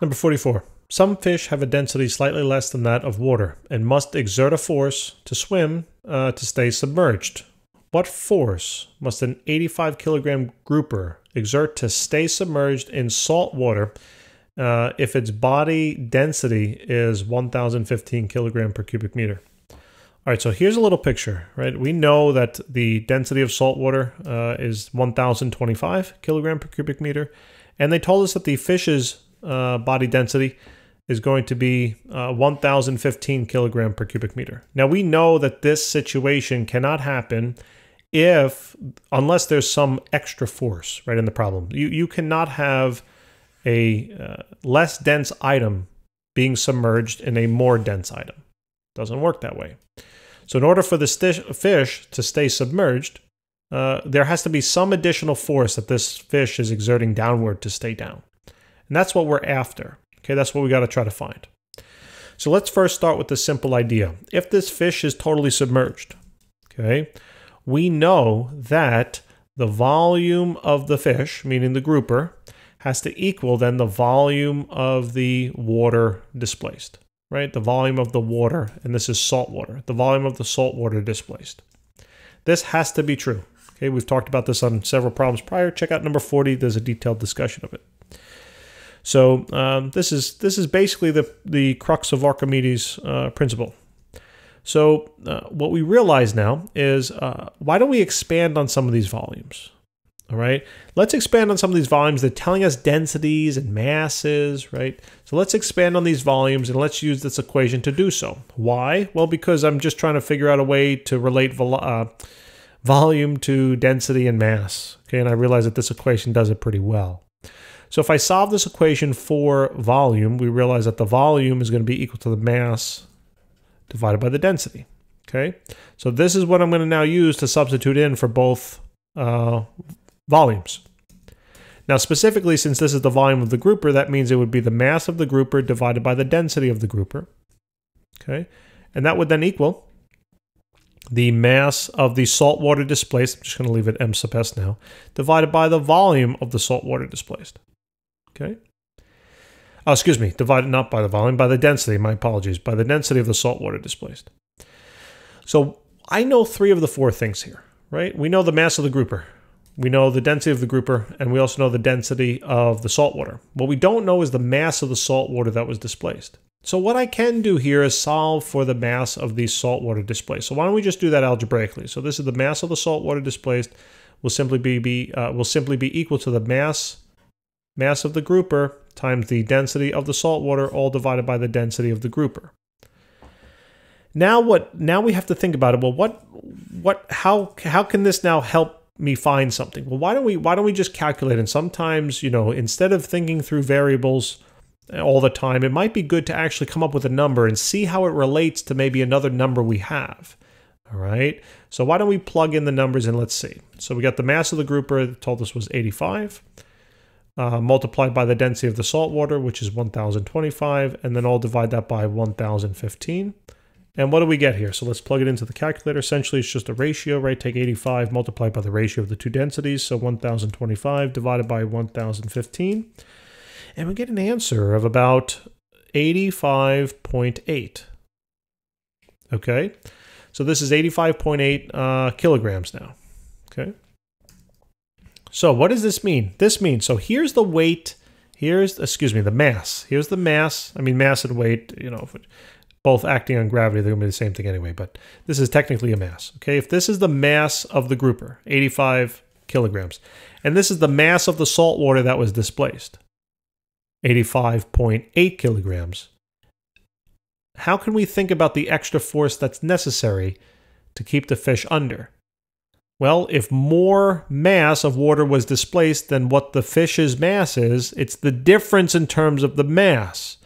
Number 44. Some fish have a density slightly less than that of water and must exert a force to swim uh, to stay submerged. What force must an 85 kilogram grouper exert to stay submerged in salt water uh, if its body density is 1015 kilogram per cubic meter? All right, so here's a little picture, right? We know that the density of salt water uh, is 1025 kilogram per cubic meter, and they told us that the fish's uh, body density is going to be uh, 1015 kilogram per cubic meter. Now we know that this situation cannot happen if unless there's some extra force right in the problem. You you cannot have a uh, less dense item being submerged in a more dense item. Doesn't work that way. So in order for the fish to stay submerged, uh, there has to be some additional force that this fish is exerting downward to stay down. And that's what we're after. Okay, that's what we got to try to find. So let's first start with the simple idea. If this fish is totally submerged, okay, we know that the volume of the fish, meaning the grouper, has to equal then the volume of the water displaced, right? The volume of the water, and this is salt water, the volume of the salt water displaced. This has to be true. Okay, we've talked about this on several problems prior. Check out number 40. There's a detailed discussion of it. So um, this is this is basically the the crux of Archimedes' uh, principle. So uh, what we realize now is uh, why don't we expand on some of these volumes? All right, let's expand on some of these volumes. They're telling us densities and masses, right? So let's expand on these volumes and let's use this equation to do so. Why? Well, because I'm just trying to figure out a way to relate vol uh, volume to density and mass. Okay, and I realize that this equation does it pretty well. So if I solve this equation for volume, we realize that the volume is going to be equal to the mass divided by the density. Okay, so this is what I'm going to now use to substitute in for both uh, volumes. Now specifically, since this is the volume of the grouper, that means it would be the mass of the grouper divided by the density of the grouper. Okay, and that would then equal the mass of the saltwater displaced, I'm just going to leave it m sub s now, divided by the volume of the saltwater displaced. Okay. Oh, excuse me, divided not by the volume, by the density, my apologies, by the density of the salt water displaced. So I know three of the four things here, right? We know the mass of the grouper, we know the density of the grouper, and we also know the density of the salt water. What we don't know is the mass of the salt water that was displaced. So what I can do here is solve for the mass of the saltwater displaced. So why don't we just do that algebraically? So this is the mass of the saltwater displaced will simply be, be uh, will simply be equal to the mass mass of the grouper times the density of the saltwater all divided by the density of the grouper. Now what now we have to think about it. Well, what what how how can this now help me find something? Well, why don't we why don't we just calculate and sometimes, you know, instead of thinking through variables all the time, it might be good to actually come up with a number and see how it relates to maybe another number we have. All right. So why don't we plug in the numbers and let's see. So we got the mass of the grouper told us was 85 uh, multiplied by the density of the salt water, which is 1025, and then I'll divide that by 1015. And what do we get here? So let's plug it into the calculator. Essentially, it's just a ratio, right? Take 85 multiplied by the ratio of the two densities. So 1025 divided by 1015. And we get an answer of about 85.8. Okay? So this is 85.8 uh, kilograms now. Okay? So what does this mean? This means, so here's the weight, here's, excuse me, the mass. Here's the mass. I mean, mass and weight, you know, both acting on gravity, they're going to be the same thing anyway, but this is technically a mass. Okay, if this is the mass of the grouper, 85 kilograms, and this is the mass of the salt water that was displaced, 85.8 kilograms, how can we think about the extra force that's necessary to keep the fish under? Well, if more mass of water was displaced than what the fish's mass is, it's the difference in terms of the mass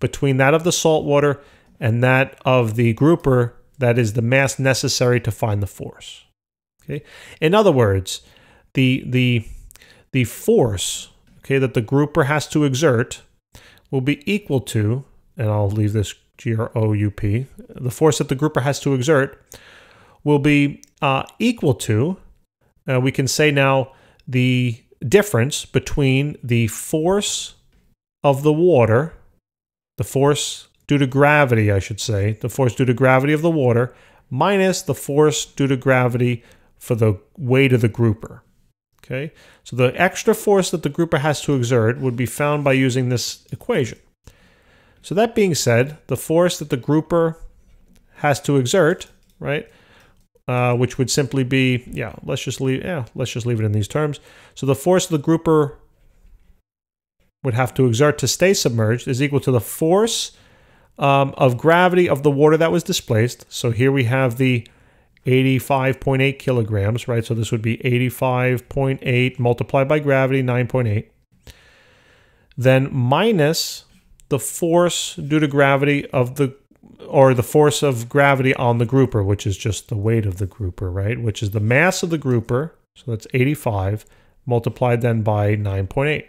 between that of the salt water and that of the grouper that is the mass necessary to find the force. Okay? In other words, the the the force, okay, that the grouper has to exert will be equal to, and I'll leave this G R O U P, the force that the grouper has to exert will be uh, equal to, uh, we can say now, the difference between the force of the water, the force due to gravity, I should say, the force due to gravity of the water, minus the force due to gravity for the weight of the grouper. Okay, so the extra force that the grouper has to exert would be found by using this equation. So that being said, the force that the grouper has to exert, right, uh, which would simply be, yeah, let's just leave, yeah, let's just leave it in these terms. So the force the grouper would have to exert to stay submerged is equal to the force um, of gravity of the water that was displaced. So here we have the 85.8 kilograms, right? So this would be 85.8 multiplied by gravity, 9.8. Then minus the force due to gravity of the, or the force of gravity on the grouper, which is just the weight of the grouper, right? Which is the mass of the grouper. So that's 85 multiplied then by 9.8.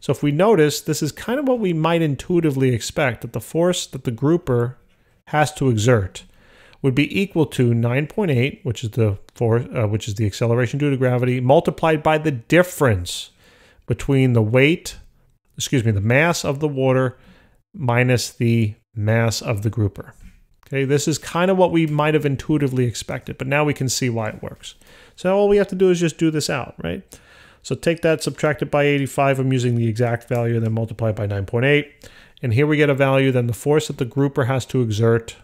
So if we notice, this is kind of what we might intuitively expect, that the force that the grouper has to exert would be equal to 9.8, which is the force, uh, which is the acceleration due to gravity, multiplied by the difference between the weight, excuse me, the mass of the water minus the mass of the grouper. Okay, this is kind of what we might have intuitively expected, but now we can see why it works. So all we have to do is just do this out, right? So take that, subtract it by 85. I'm using the exact value, then multiply it by 9.8. And here we get a value, then the force that the grouper has to exert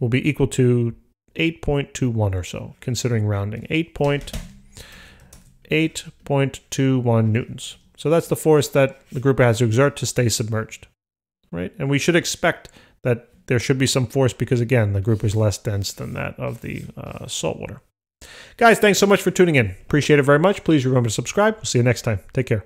will be equal to 8.21 or so, considering rounding. 8.8.21 newtons. So that's the force that the grouper has to exert to stay submerged, right? And we should expect that there should be some force because, again, the grouper is less dense than that of the uh, salt water. Guys, thanks so much for tuning in. Appreciate it very much. Please remember to subscribe. We'll see you next time. Take care.